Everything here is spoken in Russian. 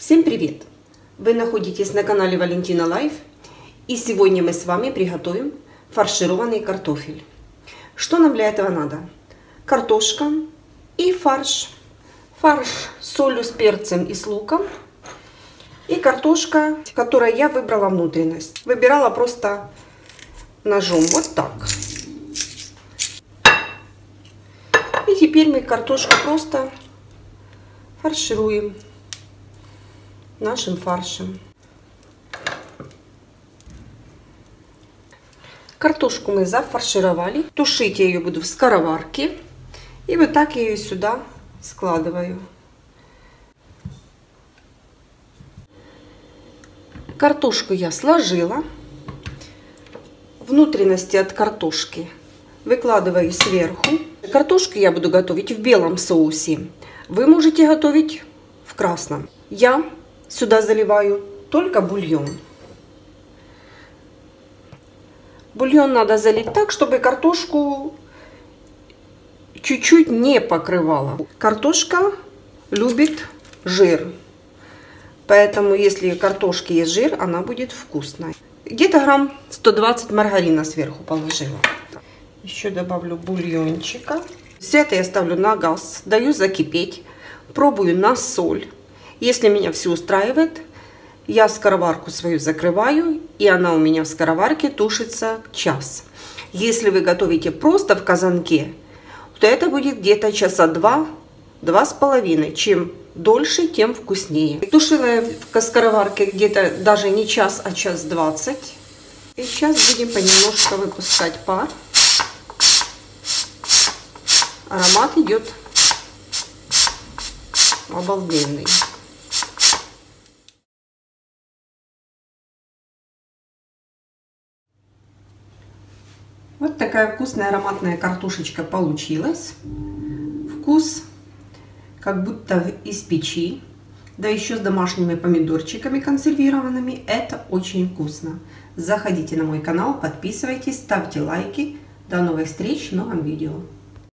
Всем привет! Вы находитесь на канале Валентина Life и сегодня мы с вами приготовим фаршированный картофель. Что нам для этого надо? Картошка и фарш. Фарш с солью, с перцем и с луком. И картошка, которой я выбрала внутренность. Выбирала просто ножом, вот так. И теперь мы картошку просто фаршируем нашим фаршем. Картошку мы зафаршировали. Тушить я ее буду в скороварке. И вот так я ее сюда складываю. Картошку я сложила. Внутренности от картошки выкладываю сверху. Картошку я буду готовить в белом соусе. Вы можете готовить в красном. Я сюда заливаю только бульон. Бульон надо залить так, чтобы картошку чуть-чуть не покрывала. Картошка любит жир. Поэтому, если картошки есть жир, она будет вкусной. Где-то грамм 120 маргарина сверху положила. Еще добавлю бульончика. Все это я ставлю на газ, даю закипеть, пробую на соль. Если меня все устраивает, я скороварку свою закрываю, и она у меня в скороварке тушится час. Если вы готовите просто в казанке, то это будет где-то часа два, два с половиной. Чем дольше, тем вкуснее. Тушила я в скороварке где-то даже не час, а час двадцать. И сейчас будем понемножку выпускать пар. Аромат идет обалденный. Вот такая вкусная ароматная картошечка получилась. Вкус как будто из печи. Да еще с домашними помидорчиками консервированными. Это очень вкусно. Заходите на мой канал, подписывайтесь, ставьте лайки. До новых встреч в новом видео.